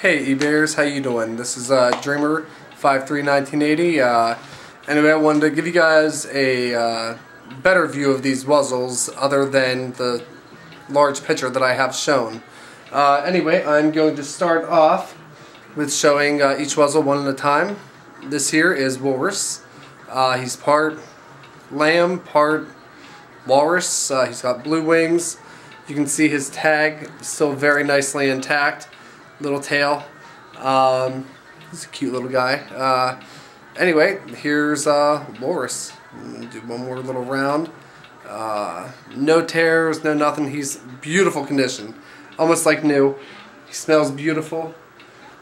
Hey eBayers, how you doing? This is uh, Dreamer531980. Uh, anyway, I wanted to give you guys a uh, better view of these Wuzzles other than the large picture that I have shown. Uh, anyway, I'm going to start off with showing uh, each Wuzzle one at a time. This here is Woolrus. Uh, he's part lamb, part walrus. Uh, he's got blue wings. You can see his tag still very nicely intact little tail. Um, he's a cute little guy. Uh, anyway, here's uh, Woolrus. Do one more little round. Uh, no tears, no nothing. He's beautiful condition, almost like new. He smells beautiful.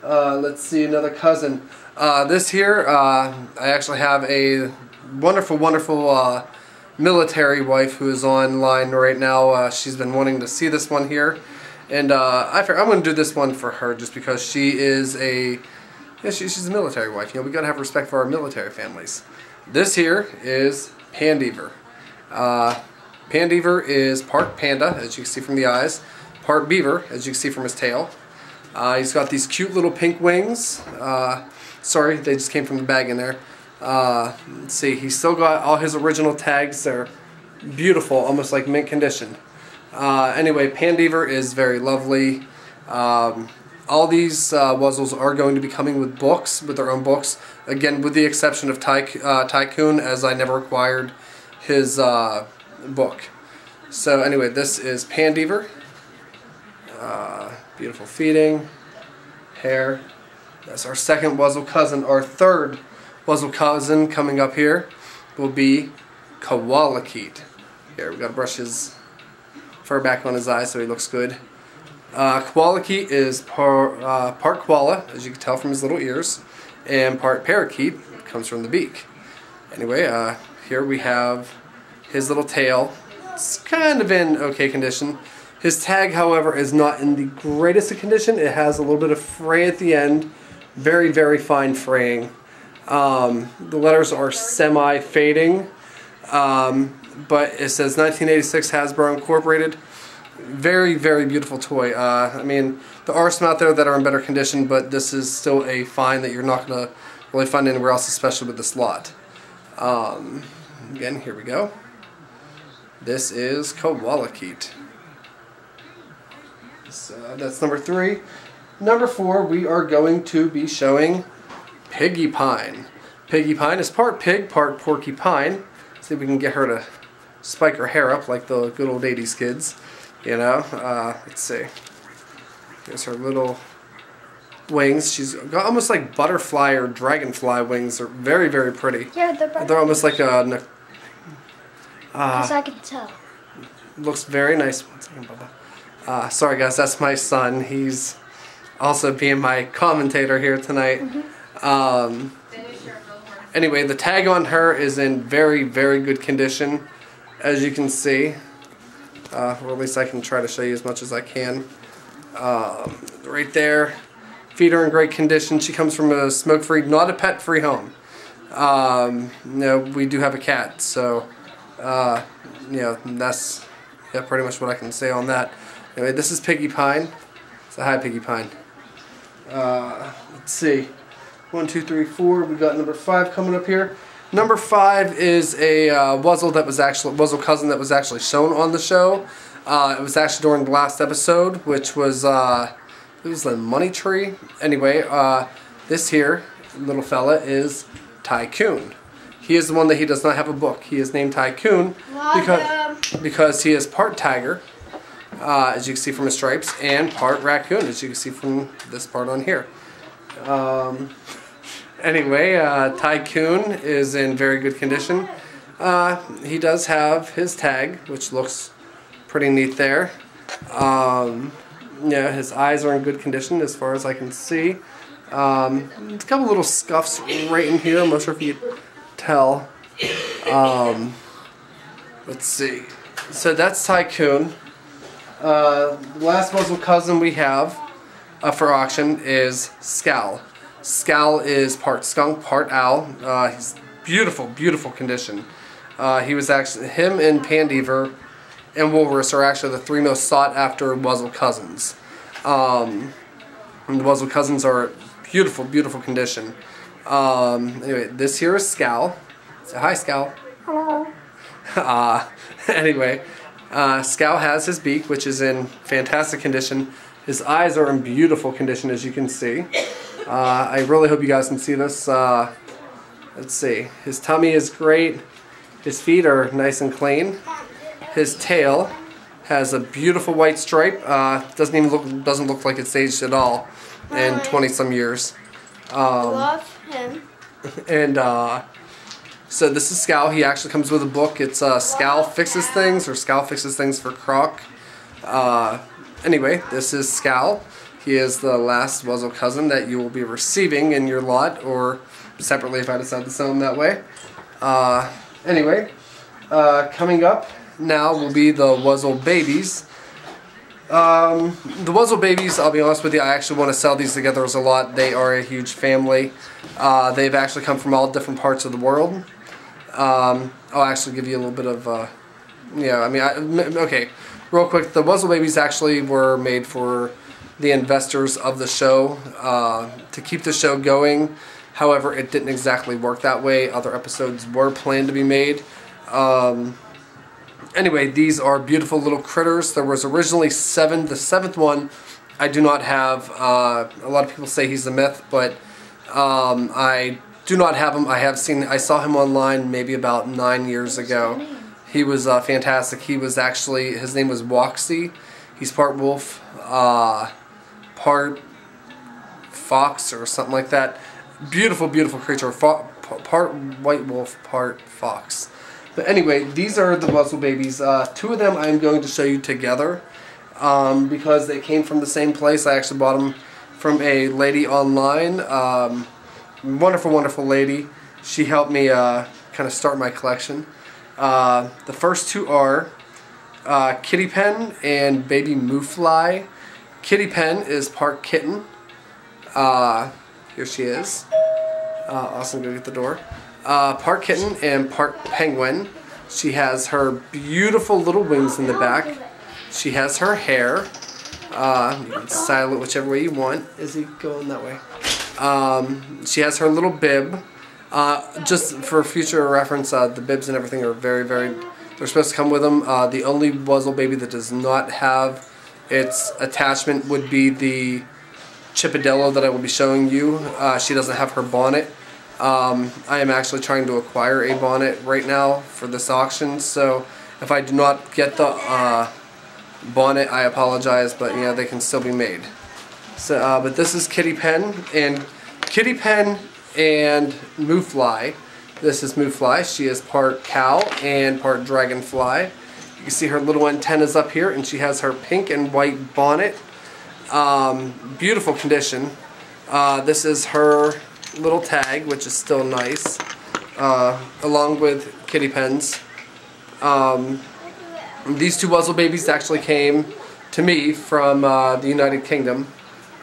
Uh, let's see another cousin. Uh, this here, uh, I actually have a wonderful, wonderful uh, military wife who is online right now. Uh, she's been wanting to see this one here. And uh, I, I'm going to do this one for her just because she is a, yeah, she, she's a military wife. You know, we got to have respect for our military families. This here is Pandeaver. Uh, Pandeaver is part panda, as you can see from the eyes, part beaver, as you can see from his tail. Uh, he's got these cute little pink wings. Uh, sorry, they just came from the bag in there. Uh, let's see, he's still got all his original tags. They're beautiful, almost like mint condition. Uh, anyway, Pandeaver is very lovely. Um, all these uh, Wuzzles are going to be coming with books, with their own books. Again, with the exception of Ty uh, Tycoon, as I never acquired his uh, book. So anyway, this is Pandeaver. Uh, beautiful feeding, hair. That's our second Wuzzle cousin. Our third Wuzzle cousin coming up here will be Koalakeet. Here, we gotta brush his fur back on his eyes so he looks good. Uh, Koalakeet is par, uh, part koala, as you can tell from his little ears, and part parakeet comes from the beak. Anyway, uh, here we have his little tail. It's kind of in okay condition. His tag, however, is not in the greatest of condition. It has a little bit of fray at the end. Very, very fine fraying. Um, the letters are semi-fading. Um, but it says 1986 Hasbro Incorporated. Very, very beautiful toy. Uh, I mean, there are some out there that are in better condition, but this is still a find that you're not going to really find anywhere else, especially with this lot. Um, again, here we go. This is Koalakeet. So that's number three. Number four, we are going to be showing Piggy Pine. Piggy Pine is part pig, part porcupine. See if we can get her to spike her hair up like the good old 80s kids. You know, uh, let's see. Here's her little wings. She's got almost like butterfly or dragonfly wings. They're very, very pretty. Yeah, they're, they're almost like a. Uh, As I can tell. Looks very nice. Uh, sorry, guys, that's my son. He's also being my commentator here tonight. Mm -hmm. um, anyway, the tag on her is in very, very good condition as you can see. Uh, or at least I can try to show you as much as I can. Um, right there, feet are in great condition. She comes from a smoke-free, not a pet-free home. Um, we do have a cat, so uh, you know that's yeah, pretty much what I can say on that. Anyway, this is Piggy Pine. A hi Piggy Pine. Uh, let's see, one, two, three, four. We got number five coming up here. Number five is a uh, Wuzzle that was actually Wuzzle cousin that was actually shown on the show. Uh, it was actually during the last episode, which was uh, it was the Money Tree. Anyway, uh, this here little fella is Tycoon. He is the one that he does not have a book. He is named Tycoon because because he is part tiger, uh, as you can see from his stripes, and part raccoon, as you can see from this part on here. Um, Anyway, uh, Tycoon is in very good condition. Uh, he does have his tag, which looks pretty neat there. Um, yeah, his eyes are in good condition as far as I can see. Um, a couple little scuffs right in here. I'm not sure if you can tell. Um, let's see. So that's Tycoon. Uh, last Wuzzle cousin we have uh, for auction is Skowl. Skowl is part skunk, part owl. Uh, he's beautiful, beautiful condition. Uh, he was actually, him and Pandeaver and Woolrus are actually the three most sought after Wuzzle cousins. Um, And the Wuzzle cousins are beautiful, beautiful condition. Um, anyway, this here is Skowl. Say hi, Skowl. Hello. Uh, anyway, uh, Skowl has his beak, which is in fantastic condition. His eyes are in beautiful condition, as you can see. Uh, I really hope you guys can see this. Uh, let's see. His tummy is great. His feet are nice and clean. His tail has a beautiful white stripe. Uh, doesn't even look doesn't look like it's aged at all in 20 some years. Um, Love him. And uh, so this is Skowl. He actually comes with a book. It's uh, Skowl Fixes Things or Skowl Fixes Things for Croc. Uh, anyway, this is Skowl. He is the last Wuzzle cousin that you will be receiving in your lot or separately if I decide to sell him that way. Uh, anyway, uh, coming up now will be the Wuzzle babies. Um, the Wuzzle babies, I'll be honest with you, I actually want to sell these together as a lot. They are a huge family. Uh, they've actually come from all different parts of the world. Um, I'll actually give you a little bit of, uh, yeah, I mean, I, okay, real quick, the Wuzzle Babies actually were made for the investors of the show uh, to keep the show going. However, it didn't exactly work that way. Other episodes were planned to be made. Um, anyway, these are beautiful little critters. There was originally seven. The seventh one I do not have. Uh, a lot of people say he's a myth, but um, I do not have him. I have seen. I saw him online maybe about nine years ago. He was uh, fantastic. He was actually his name was Woxy. He's part wolf, uh, part fox or something like that. Beautiful, beautiful creature. Fo part white wolf, part fox. But anyway, these are the Wuzzle babies. Uh, two of them I'm going to show you together um, because they came from the same place. I actually bought them from a lady online. Um, wonderful, wonderful lady. She helped me uh, kind of start my collection. Uh, the first two are uh, Kitty Pen and Baby Moofly. Kitty Pen is Park kitten. Uh, here she is. Uh, awesome, go get the door. Uh, part kitten and Park penguin. She has her beautiful little wings in the back. She has her hair. Uh, you can style it whichever way you want. Is he going that way? Um, she has her little bib. Uh, just for future reference, uh, the bibs and everything are very, very. They're supposed to come with them. Uh, the only Wuzzle baby that does not have its attachment would be the Chippendale that I will be showing you. Uh, she doesn't have her bonnet. Um, I am actually trying to acquire a bonnet right now for this auction, so if I do not get the uh, bonnet, I apologize, but yeah, they can still be made. So, uh, but this is Kitty Pen and Kitty Pen and Moofly. This is Moofly. She is part cow and part dragonfly. You see her little antennas up here, and she has her pink and white bonnet. Um, beautiful condition. Uh, this is her little tag, which is still nice, uh, along with kitty pens. Um, these two Wuzzle babies actually came to me from uh, the United Kingdom.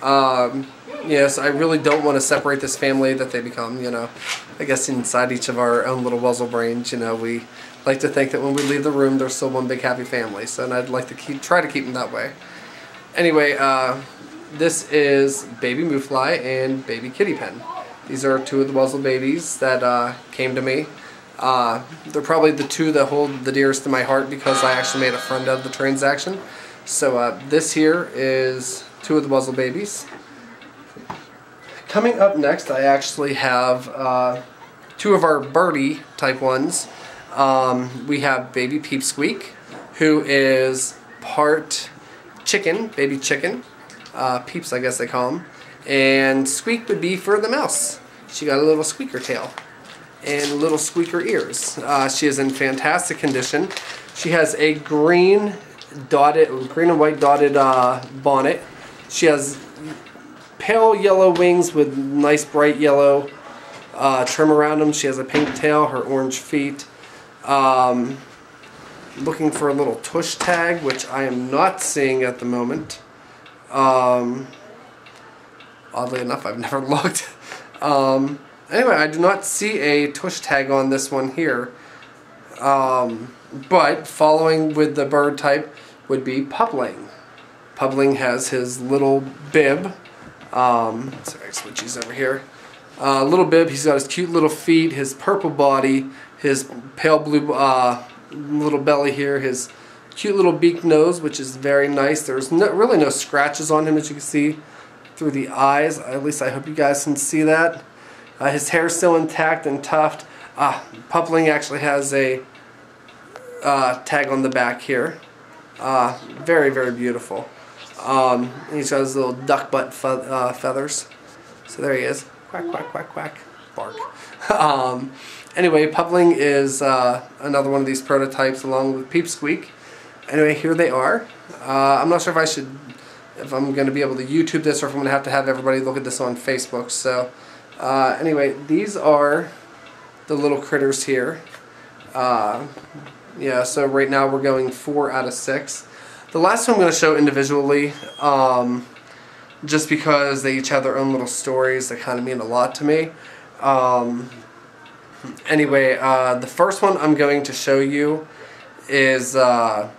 Um, yes, I really don't want to separate this family that they become, you know. I guess inside each of our own little Wuzzle brains, you know, we like to think that when we leave the room, there's still one big happy family. So, and I'd like to keep try to keep them that way. Anyway, uh, this is Baby Moofly and Baby Kitty Pen. These are two of the Wuzzle babies that uh, came to me. Uh, they're probably the two that hold the dearest to my heart because I actually made a friend of the transaction. So uh, this here is two of the Wuzzle babies. Coming up next, I actually have uh, two of our birdie type ones. Um, we have baby Peep Squeak, who is part chicken, baby chicken. Uh, peeps, I guess they call them. And Squeak would be for the mouse. She got a little squeaker tail and little squeaker ears. Uh, she is in fantastic condition. She has a green dotted, green and white dotted uh, bonnet she has pale yellow wings with nice bright yellow uh, trim around them. She has a pink tail, her orange feet. Um, looking for a little tush tag, which I am not seeing at the moment. Um, oddly enough, I've never looked. Um, anyway, I do not see a tush tag on this one here. Um, but following with the bird type would be pupling. Publing has his little bib. Um, so I switch these over here. Uh, little bib, he's got his cute little feet, his purple body, his pale blue uh, little belly here, his cute little beak nose, which is very nice. There's no, really no scratches on him, as you can see through the eyes. At least I hope you guys can see that. Uh, his hair is still intact and tuft. Uh, Pupling actually has a uh, tag on the back here. Uh, very, very beautiful. Um, he's got his little duck butt fe uh, feathers. So there he is. Quack, quack, quack, quack. Bark. um, anyway, Pupling is uh, another one of these prototypes along with Peep Squeak. Anyway, here they are. Uh, I'm not sure if I should, if I'm going to be able to YouTube this or if I'm going to have to have everybody look at this on Facebook. So uh, anyway, these are the little critters here. Uh, yeah, so right now we're going four out of six. The last one I'm going to show individually, um, just because they each have their own little stories that kind of mean a lot to me. Um, anyway, uh, the first one I'm going to show you is uh,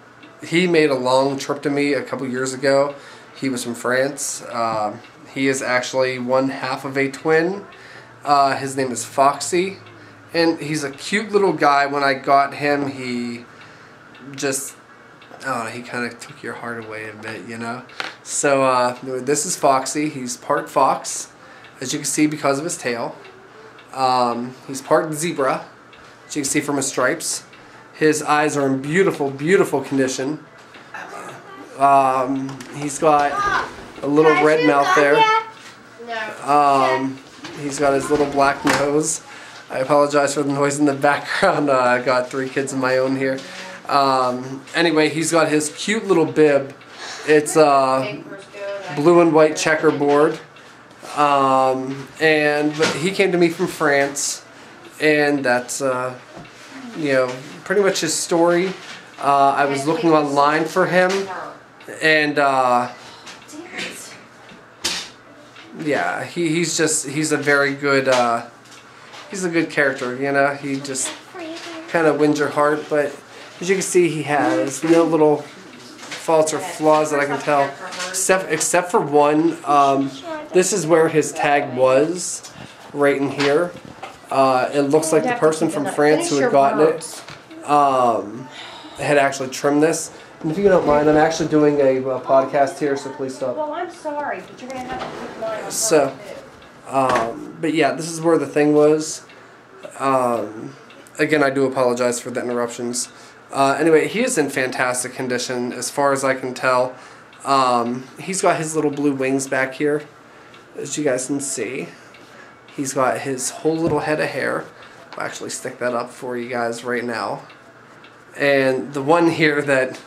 he made a long trip to me a couple years ago. He was from France. Uh, he is actually one half of a twin. Uh, his name is Foxy and he's a cute little guy. When I got him, he just oh, he kind of took your heart away a bit, you know. So uh, this is Foxy. He's part fox, as you can see because of his tail. Um, he's part zebra, as you can see from his stripes. His eyes are in beautiful, beautiful condition. Um, he's got a little red mouth there. Um, he's got his little black nose. I apologize for the noise in the background. Uh, I got three kids of my own here. Um, anyway, he's got his cute little bib. It's uh, blue and white checkerboard. Um, and he came to me from France, and that's uh, you know pretty much his story. Uh, I was looking online for him, and uh, yeah, he, he's just he's a very good uh, he's a good character, you know. He just kind of wins your heart, but as you can see, he has no little faults or flaws that I can tell, except except for one. Um, this is where his tag was, right in here. Uh, it looks like the person from France who had gotten it um, had actually trimmed this. And if you don't mind, I'm actually doing a, a podcast here, so please stop. Well, I'm sorry, but you're going to have to keep mine on So, um, but yeah, this is where the thing was. Um, again, I do apologize for the interruptions. Uh, anyway, he is in fantastic condition as far as I can tell. Um, he's got his little blue wings back here, as you guys can see. He's got his whole little head of hair. I'll actually stick that up for you guys right now. And the one here that,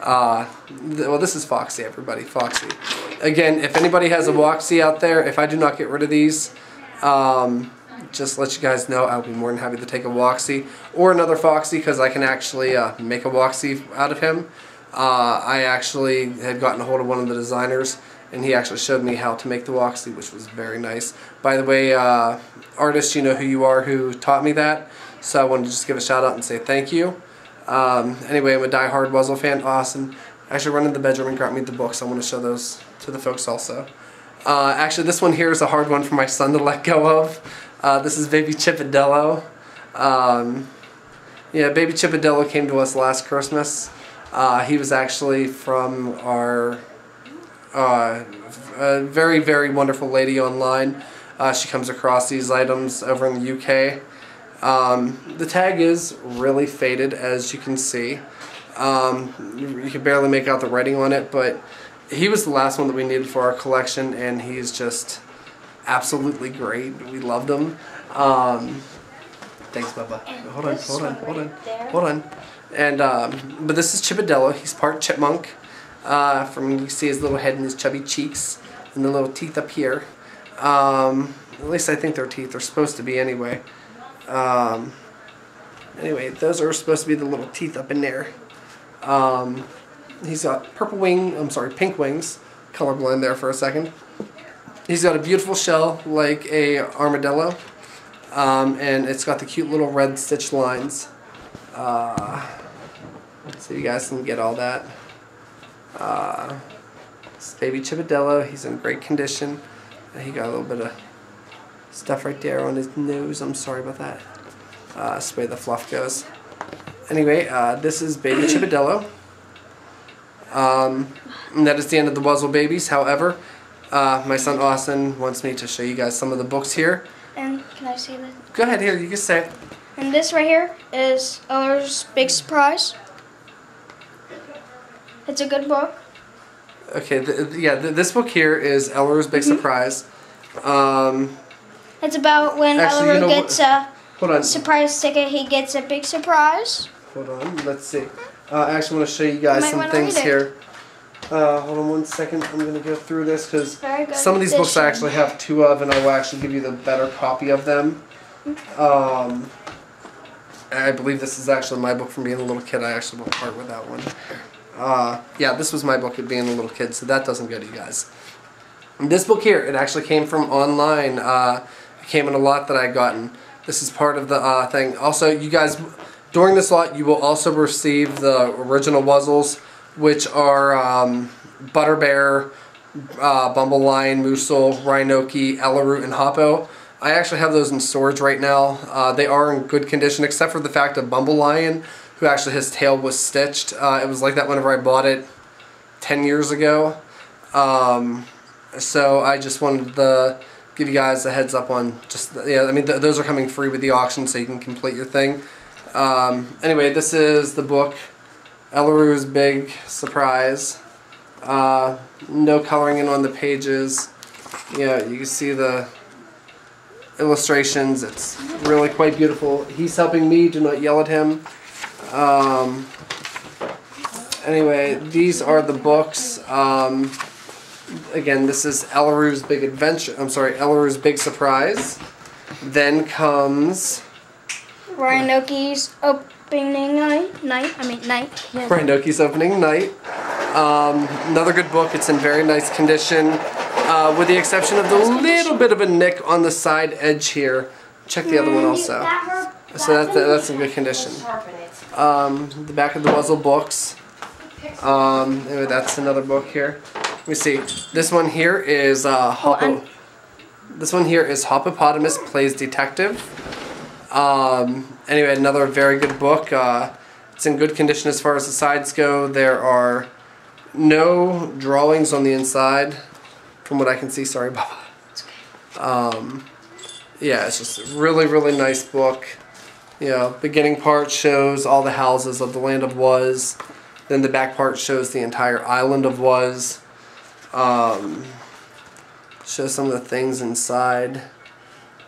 uh, well, this is Foxy, everybody, Foxy. Again, if anybody has a Woxie out there, if I do not get rid of these, um, just let you guys know, I'll be more than happy to take a Woxie or another Foxy because I can actually uh, make a Woxie out of him. Uh, I actually had gotten a hold of one of the designers and he actually showed me how to make the Woxie, which was very nice. By the way, uh, artist, you know who you are who taught me that, so I wanted to just give a shout out and say thank you. Um, anyway, I'm a die-hard Wuzzle fan. Awesome. Actually, run in the bedroom and grab me the books. I want to show those to the folks also. Uh, actually, this one here is a hard one for my son to let go of. Uh, this is Baby Chipadello. Um, yeah, Baby Chipadello came to us last Christmas. Uh, he was actually from our uh, a very, very wonderful lady online. Uh, she comes across these items over in the UK. Um, the tag is really faded, as you can see. Um, you can barely make out the writing on it, but he was the last one that we needed for our collection, and he's just absolutely great. We loved him. Um, thanks, Bubba. Hold on, hold on, hold on, hold on. And um, but this is Chipadello. He's part chipmunk. Uh, from you see his little head and his chubby cheeks and the little teeth up here. Um, at least I think they're teeth. They're supposed to be anyway. Um, anyway, those are supposed to be the little teeth up in there. Um, he's got purple wing. I'm sorry, pink wings. Colorblind there for a second. He's got a beautiful shell like a armadillo, um, and it's got the cute little red stitch lines. Uh, so you guys can get all that. Uh, this baby Chipadello, he's in great condition. He got a little bit of stuff right there on his nose. I'm sorry about that. Uh, that's the way the fluff goes. Anyway, uh, this is Baby Chippendale. Um, and that is the end of the Wuzzle Babies. However, uh, my son Austin wants me to show you guys some of the books here. And can I say this? Go ahead here, you can say it. And this right here is Eleroo's Big Surprise. It's a good book. Okay, th yeah, th this book here is Eleroo's Big Mm-hmm. Surprise. Um, It's about when Actually, you Eller know gets a hold on, surprise ticket, he gets a big surprise. hold on, let's see. Uh, I actually want to show you guys might some things here. Uh, hold on one second, I'm going to go through this because some of these books I actually have two of and I will actually give you the better copy of them. Um, I believe this is actually my book from being a little kid. I actually will part with that one. Uh, yeah, this was my book of being a little kid, so that doesn't go to you guys. This book here, it actually came from online. Uh, it came in a lot that I gotten. This is part of the uh, thing. Also, you guys, during this lot, you will also receive the original Wuzzles, which are um, Butterbear, uh, Bumble Lion, Moosel, Rhinokey, Eleroo, and Hoppo. I actually have those in storage right now. Uh, they are in good condition, except for the fact of Bumble Lion, who actually his tail was stitched. Uh, it was like that whenever I bought it 10 years ago. Um, so I just wanted to give you guys a heads up on just, yeah, I mean, th those are coming free with the auction, so you can complete your thing. Um, anyway, this is the book, Eleroo's Big Surprise. Uh, no coloring in on the pages. Yeah, you can see the illustrations. It's really quite beautiful. He's helping me. Do not yell at him. Um, anyway, these are the books. Um, again, this is Eleroo's Big Adventure. I'm sorry, Eleroo's Big Surprise. Then comes Rhinokey's opening night. Night. I mean night. Yeah. Brandoki's opening night. Um, another good book. It's in very nice condition, uh, with the exception of the little bit of a nick on the side edge here. Check the other one also. So that's that's in good condition. Um, the back of the Wuzzle books. Um, anyway, that's another book here. Let me see. This one here is uh, Hoppo. and- This one here is Hoppopotamus Plays Detective. Um, anyway, another very good book. Uh, it's in good condition as far as the sides go. There are no drawings on the inside, from what I can see. Sorry, Baba. Um, yeah, it's just a really, really nice book. You know, beginning part shows all the houses of the land of Wuz. Then the back part shows the entire island of Wuz. Um, shows some of the things inside.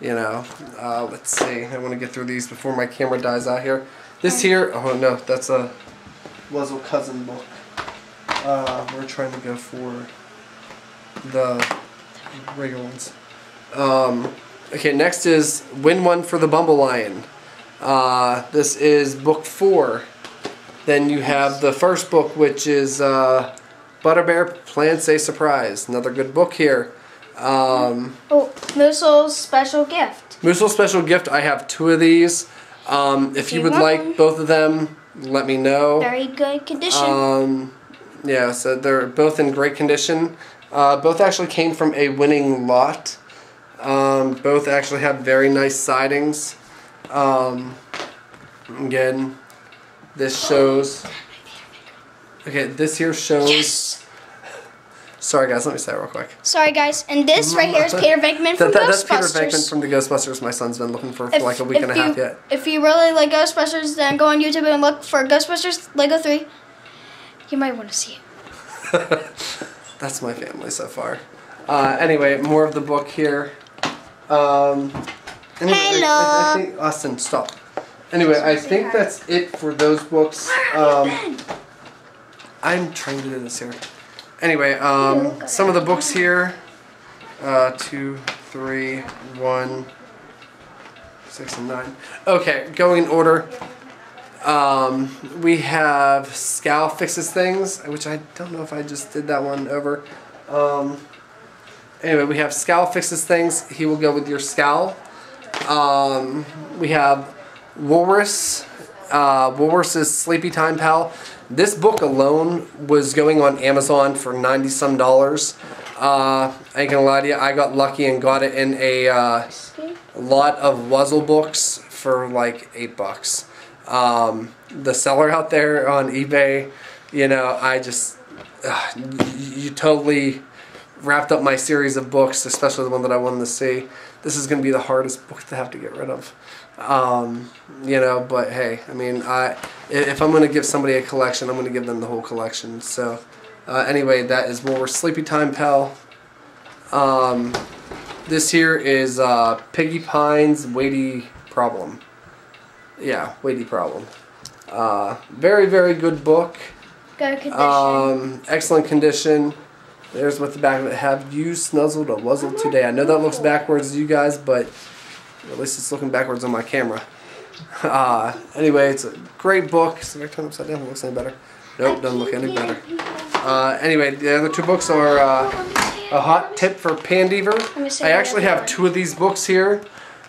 You know, uh, let's see. I want to get through these before my camera dies out here. This here, oh no, that's a Wuzzle cousin book. Uh, we're trying to go for the regular ones. Um, okay, next is Win One for the Bumble Lion. Uh, this is book four. Then you have the first book, which is uh, Butterbear Plants a Surprise. Another good book here. Um, Oh, Moosel's special gift. Moosel Special Gift, I have two of these. Um, if you would like both of them, let me know. Very good condition. Um, yeah, so they're both in great condition. Uh, both actually came from a winning lot. Um, both actually have very nice sidings. Um, again, this shows. Okay, this here shows. yes. Sorry, guys, let me say it real quick. Sorry, guys. And this right here is Peter Venkman That, from that, that's Peter Venkman from the Ghostbusters. My son's been looking for for If- like a week and a half you, yet. If you really like Ghostbusters, then go on YouTube and look for Ghostbusters Lego 3. You might want to see it. That's my family so far. Uh, anyway, more of the book here. Um, anyway, I- I, I Hello. think Austin, stop. Anyway, I think that's it for those books. Um, I'm trying to do this here. Anyway, um, some of the books here. Uh, two, three, one, six, and nine. Okay, going in order. Um, we have Skowl fixes things, which I don't know if I just did that one over. Um, anyway, we have Skowl fixes things. He will go with your Skowl. Um, we have Woolrus. Uh, Woolrus's Sleepy Time Pal. This book alone was going on Amazon for 90 some dollars. Uh, I ain't gonna lie to you, I got lucky and got it in a uh, lot of Wuzzle books for like eight bucks. Um, the seller out there on eBay, you know, I just uh, you totally wrapped up my series of books, especially the one that I wanted to see. This is going to be the hardest book to have to get rid of. Um, you know, but hey, I mean, I if I'm going to give somebody a collection, I'm going to give them the whole collection. So, uh, anyway, that is Woolrus Sleepy Time Pal. Um, this here is uh, Piggy Pine's Weighty Problem. Yeah, Weighty Problem. Uh, very, very good book. Good condition. Um, excellent condition. There's what the back of it have. You snuzzled a wuzzle today. I know that looks backwards to you guys, but at least it's looking backwards on my camera. Uh, anyway, it's a great book. So I turn upside down, it looks any better. Nope, doesn't look any better. Uh, anyway, the other two books are uh, a hot tip for Pandeaver. I actually have two of these books here.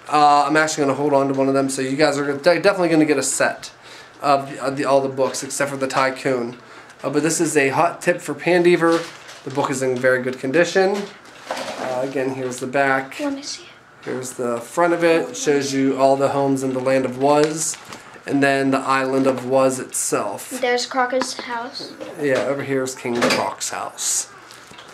Uh, I'm actually going to hold on to one of them, so you guys are gonna- definitely going to get a set of, the, of the, all the books except for the Tycoon. Uh, but this is a hot tip for Pandeaver. The book is in very good condition. Uh, again, here's the back. Let me see. Here's the front of it. It shows you all the homes in the land of Wuz, and then the island of Wuz itself. There's Crocker's house. Yeah, over here is King Croc's house.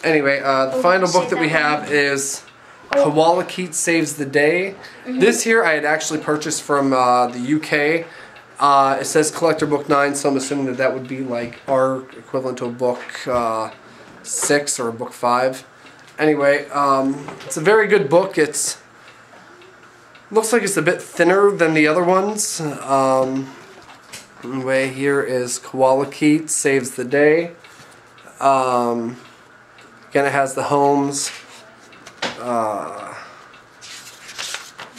Anyway, uh, the Oh, final book that we that have is Koalakeet Saves the Day. Mm-hmm. This here I had actually purchased from uh, the UK. Uh, it says collector book 9, so I'm assuming that that would be like our equivalent to a book 6 or book 5. Anyway, um, it's a very good book. It's looks like it's a bit thinner than the other ones. Um, anyway, here is Koalakeet Saves the Day. Um, again, it has the homes. Uh,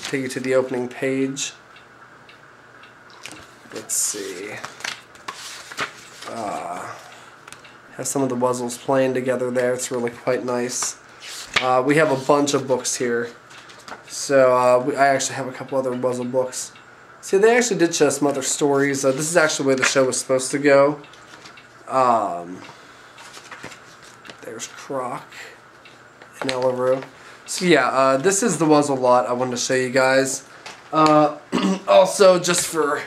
take you to the opening page. Let's see. Uh, have some of the Wuzzles playing together there. It's really quite nice. Uh, we have a bunch of books here. So uh, we, I actually have a couple other Wuzzle books. See, they actually did show some other stories. Uh, this is actually where the show was supposed to go. Um, there's Croc and Eleroo. So yeah, uh, this is the Wuzzle lot I wanted to show you guys. Uh, also, just for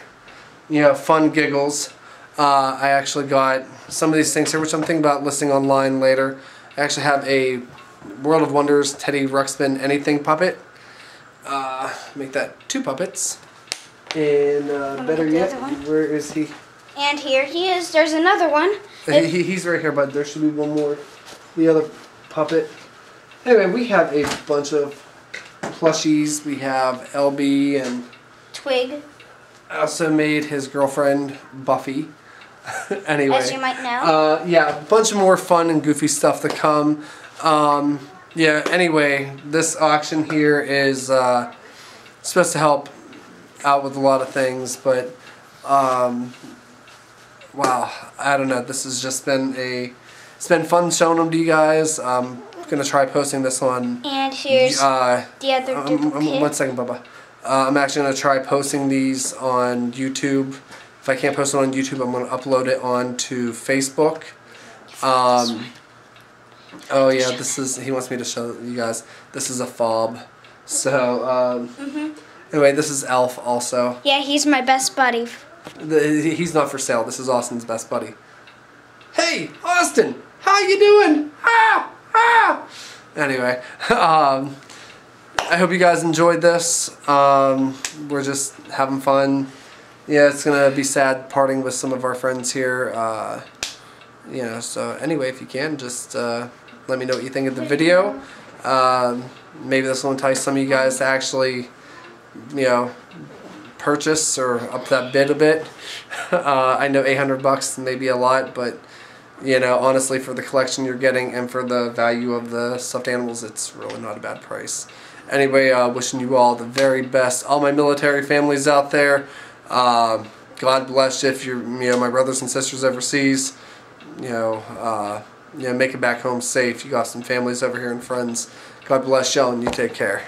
you know fun giggles, uh, I actually got some of these things here, which I'm thinking about listing online later. I actually have a World of Wonders Teddy Ruxpin Anything puppet. Uh, make that two puppets. And uh, better yet, where is he? And here he is. There's another one. He, he- he's right here, but there should be one more. The other puppet. Anyway, we have a bunch of plushies. We have LB, and Twig, I also made his girlfriend Buffy. anyway, as you might know. uh, yeah, a bunch of more fun and goofy stuff to come. Um, yeah, anyway, this auction here is uh, supposed to help out with a lot of things, but um, wow, I don't know. This has just been a, it's been fun showing them to you guys. I'm gonna try posting this one. and here's Uh, the other um, um, duplicate. one second, Bubba. Uh, I'm actually going to try posting these on YouTube. If I can't post it on YouTube, I'm going to upload it onto Facebook. Um, oh yeah, this is. He wants me to show you guys. This is a fob. So um, anyway, this is Elf also. yeah, he's my best buddy. The, he's not for sale. This is Austin's best buddy. Hey, Austin, how you doing? Ah, ah. Anyway, um, I hope you guys enjoyed this. Um, we're just having fun. Yeah, it's gonna be sad parting with some of our friends here. Uh, you know, so anyway, if you can, just uh, let me know what you think of the video. Um, maybe this will entice some of you guys to actually, you know, purchase or up that bid a bit. Uh, I know 800 bucks may be a lot, but you know, honestly, for the collection you're getting and for the value of the stuffed animals, it's really not a bad price. Anyway, uh, wishing you all the very best. All my military families out there, uh, God bless if you're, you know, my brothers and sisters overseas. You know, uh, you know, make it back home safe. You got some families over here and friends. God bless y'all, and you take care.